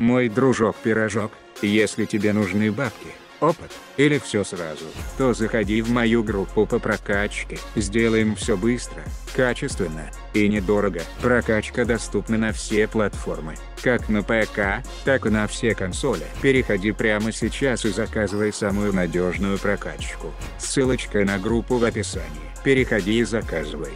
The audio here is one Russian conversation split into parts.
Мой дружок-пирожок, если тебе нужны бабки, опыт, или все сразу, то заходи в мою группу по прокачке. Сделаем все быстро, качественно и недорого. Прокачка доступна на все платформы, как на ПК, так и на все консоли. Переходи прямо сейчас и заказывай самую надежную прокачку. Ссылочка на группу в описании. Переходи и заказывай.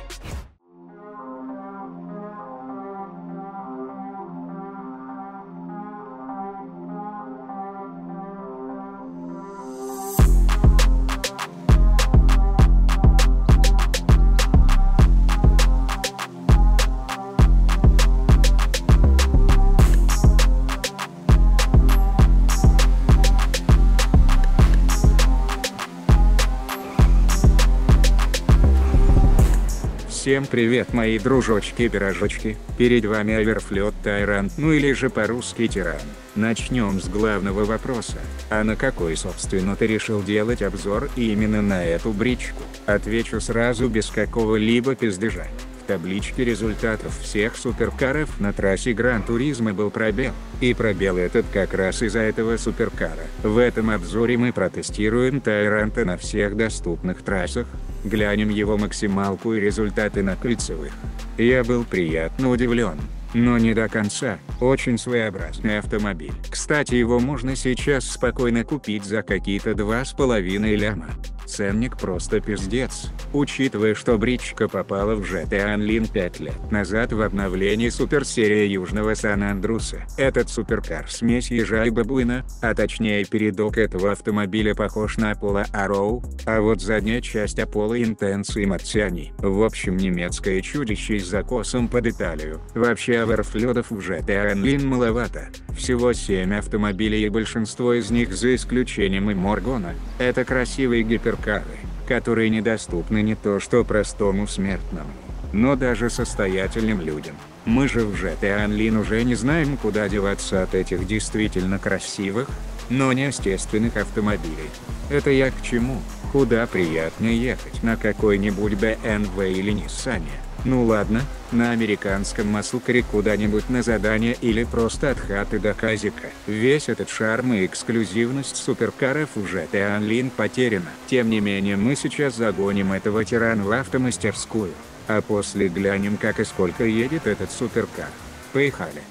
Всем привет мои дружочки-пирожочки, перед вами Оверфлет Тайран, ну или же по-русски Тиран. Начнем с главного вопроса, а на какой собственно ты решил делать обзор именно на эту бричку? Отвечу сразу без какого-либо пиздежа. В табличке результатов всех суперкаров на трассе Гран-туризма был пробел, и пробел этот как раз из-за этого суперкара. В этом обзоре мы протестируем Тайранта на всех доступных трассах, глянем его максималку и результаты на кольцевых. Я был приятно удивлен. Но не до конца, очень своеобразный автомобиль. Кстати его можно сейчас спокойно купить за какие-то два с половиной ляма. Ценник просто пиздец, учитывая что бричка попала в GTA Online 5 лет назад в обновлении суперсерии Южного Сан-Андруса. Этот суперкар смесь ежа и бабуина, а точнее передок этого автомобиля похож на Apollo Arrow, а вот задняя часть Apollo Intense и Marciani. В общем немецкое чудище с закосом под Италию. Вообще оверфлёдов в GTA Online маловато, всего 7 автомобилей и большинство из них за исключением и Моргона, это красивые гиперкары, которые недоступны не то что простому смертному, но даже состоятельным людям. Мы же в GTA Online уже не знаем куда деваться от этих действительно красивых, но неестественных автомобилей. Это я к чему? Куда приятнее ехать на какой-нибудь BMW или Nissan. Ну ладно, на американском маслкаре куда-нибудь на задание или просто от хаты до казика. Весь этот шарм и эксклюзивность суперкаров уже Online потеряна. Тем не менее мы сейчас загоним этого тирана в автомастерскую, а после глянем как и сколько едет этот суперкар. Поехали.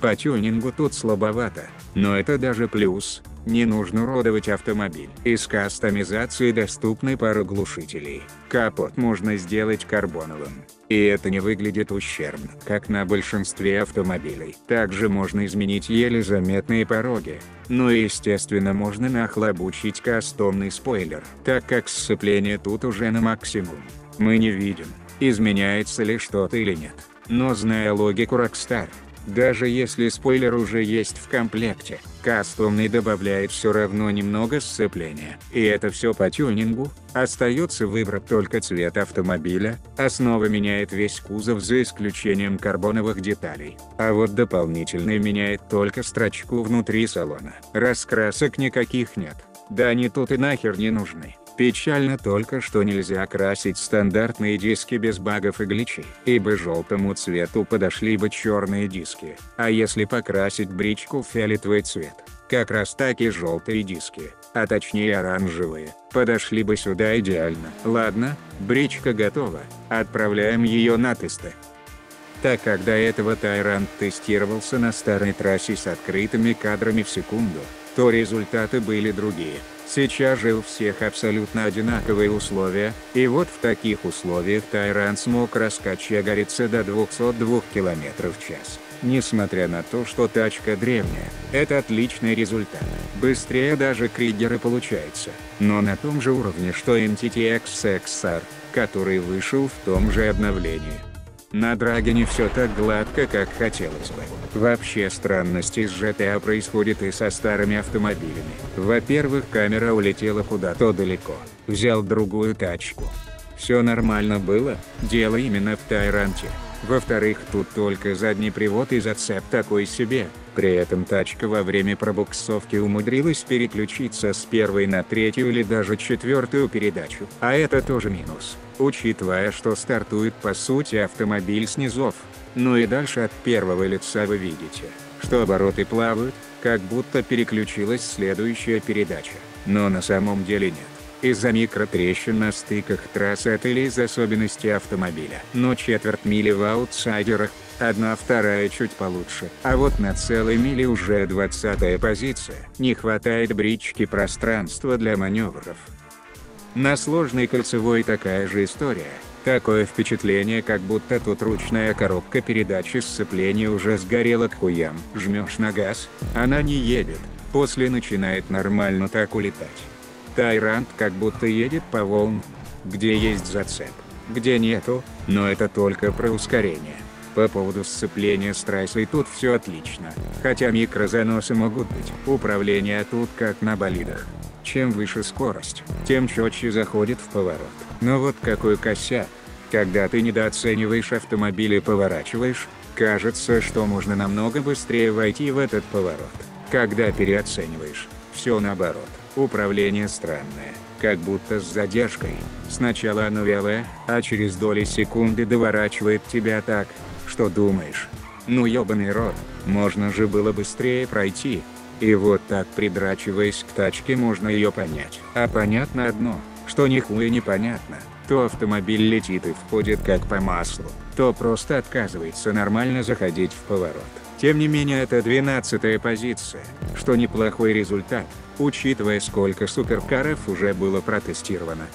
По тюнингу тут слабовато, но это даже плюс, не нужно уродовать автомобиль. Из кастомизации доступны пару глушителей. Капот можно сделать карбоновым. И это не выглядит ущербно, как на большинстве автомобилей. Также можно изменить еле заметные пороги. Ну и естественно можно нахлобучить кастомный спойлер, так как сцепление тут уже на максимум. Мы не видим, изменяется ли что-то или нет. Но зная логику Rockstar, даже если спойлер уже есть в комплекте, кастомный добавляет все равно немного сцепления. И это все по тюнингу, остается выбрать только цвет автомобиля, основа меняет весь кузов за исключением карбоновых деталей. А вот дополнительно меняет только строчку внутри салона. Раскрасок никаких нет. Да они тут и нахер не нужны. Печально только что нельзя красить стандартные диски без багов и гличей, ибо желтому цвету подошли бы черные диски, а если покрасить бричку в фиолетовый цвет, как раз таки желтые диски, а точнее оранжевые, подошли бы сюда идеально. Ладно, бричка готова, отправляем ее на тесты. Так как до этого Тайрант тестировался на старой трассе с открытыми кадрами в секунду, то результаты были другие. Сейчас же у всех абсолютно одинаковые условия, и вот в таких условиях Тайран смог раскачегориться до 202 км в час. Несмотря на то, что тачка древняя, это отличный результат. Быстрее даже Криггеры получается, но на том же уровне, что NTTX XR, который вышел в том же обновлении. На Драге не все так гладко, как хотелось бы. Вообще странности с GTA происходит и со старыми автомобилями. Во-первых, камера улетела куда-то далеко. Взял другую тачку. Все нормально было, дело именно в Тайранте. Во-вторых, тут только задний привод и зацеп такой себе. При этом тачка во время пробуксовки умудрилась переключиться с первой на третью или даже четвертую передачу. А это тоже минус учитывая что стартует по сути автомобиль снизов. Ну и дальше от первого лица вы видите. что обороты плавают, как будто переключилась следующая передача. Но на самом деле нет. Из-за микротрещин на стыках трасс или из особенностей автомобиля. Но четверть мили в аутсайдерах, одна вторая чуть получше. А вот на целой миле уже 20 позиция. Не хватает брички пространства для маневров. На сложной кольцевой такая же история. Такое впечатление, как будто тут ручная коробка передачи сцепления уже сгорела к хуям. Жмешь на газ, она не едет, после начинает нормально так улетать. Тайрант как будто едет по волнам, где есть зацеп, где нету, но это только про ускорение. По поводу сцепления с трассой тут все отлично, хотя микрозаносы могут быть. Управление тут как на болидах. Чем выше скорость, тем четче заходит в поворот. Но вот какой косяк. Когда ты недооцениваешь автомобиль и поворачиваешь, кажется, что можно намного быстрее войти в этот поворот. Когда переоцениваешь, все наоборот. Управление странное, как будто с задержкой. Сначала оно вялое, а через доли секунды доворачивает тебя так, что думаешь. Ну ёбаный рот, можно же было быстрее пройти. И вот так придрачиваясь к тачке можно ее понять. А понятно одно, что нихуя непонятно, то автомобиль летит и входит как по маслу, то просто отказывается нормально заходить в поворот. Тем не менее это 12 позиция, что неплохой результат, учитывая сколько суперкаров уже было протестировано.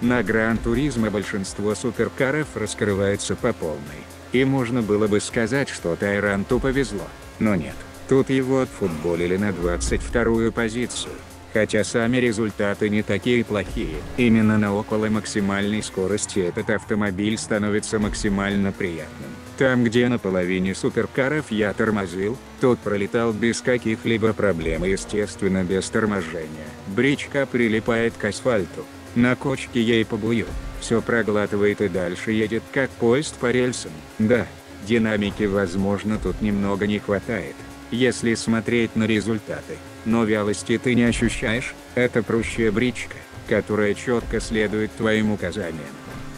На Гран-туризме большинство суперкаров раскрывается по полной. И можно было бы сказать, что Тайранту повезло, но нет. Тут его отфутболили на 22-ю позицию. Хотя сами результаты не такие плохие. Именно на около максимальной скорости этот автомобиль становится максимально приятным. Там где на половине суперкаров я тормозил, тот пролетал без каких-либо проблем и естественно без торможения. Бричка прилипает к асфальту. На кочке ей побую. Все проглатывает и дальше едет как поезд по рельсам. Да, динамики возможно тут немного не хватает если смотреть на результаты. Но вялости ты не ощущаешь, это прущая бричка, которая четко следует твоим указаниям.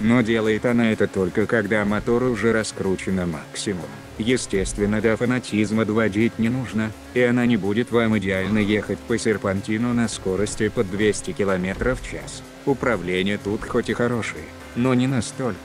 Но делает она это только когда мотор уже раскручен на максимум. Естественно до фанатизма доводить не нужно, и она не будет вам идеально ехать по серпантину на скорости под 200 км в час. Управление тут хоть и хорошее, но не настолько.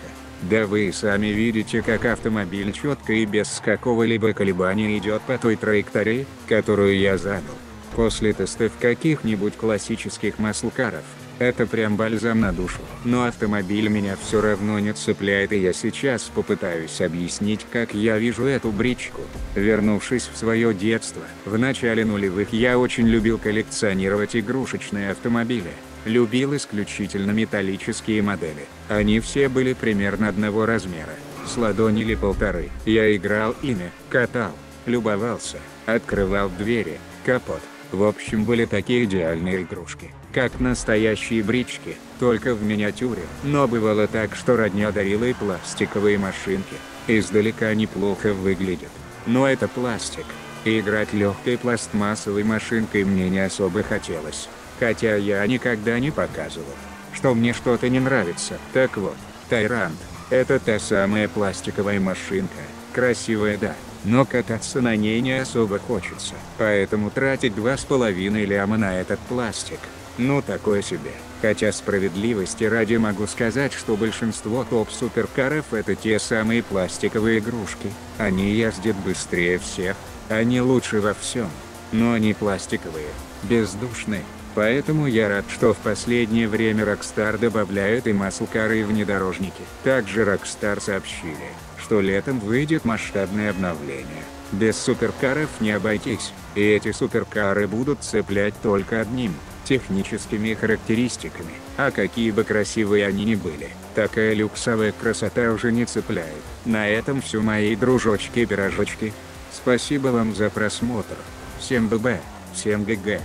Да вы сами видите как автомобиль четко и без какого-либо колебания идет по той траектории, которую я задал. После тестов каких-нибудь классических маслкаров, это прям бальзам на душу. Но автомобиль меня все равно не цепляет и я сейчас попытаюсь объяснить как я вижу эту бричку. Вернувшись в свое детство, в начале нулевых я очень любил коллекционировать игрушечные автомобили. Любил исключительно металлические модели. Они все были примерно одного размера, с ладонь или полторы. Я играл ими, катал, любовался, открывал двери, капот. В общем были такие идеальные игрушки, как настоящие брички, только в миниатюре. Но бывало так, что родня дарила и пластиковые машинки. Издалека неплохо выглядят. Но это пластик. И играть легкой пластмассовой машинкой мне не особо хотелось. Хотя я никогда не показывал, что мне что-то не нравится. Так вот, Тайрант – это та самая пластиковая машинка. Красивая да, но кататься на ней не особо хочется. Поэтому тратить два с половиной ляма на этот пластик – ну такое себе. Хотя справедливости ради могу сказать, что большинство топ-суперкаров это те самые пластиковые игрушки. Они ездят быстрее всех, они лучше во всем. Но они пластиковые, бездушные. Поэтому я рад, что в последнее время Rockstar добавляют и маслкары и внедорожники. Также Rockstar сообщили, что летом выйдет масштабное обновление. Без суперкаров не обойтись, и эти суперкары будут цеплять только одним – техническими характеристиками, а какие бы красивые они ни были, такая люксовая красота уже не цепляет. На этом все мои дружочки-пирожочки. Спасибо вам за просмотр. Всем ББ, всем ГГ.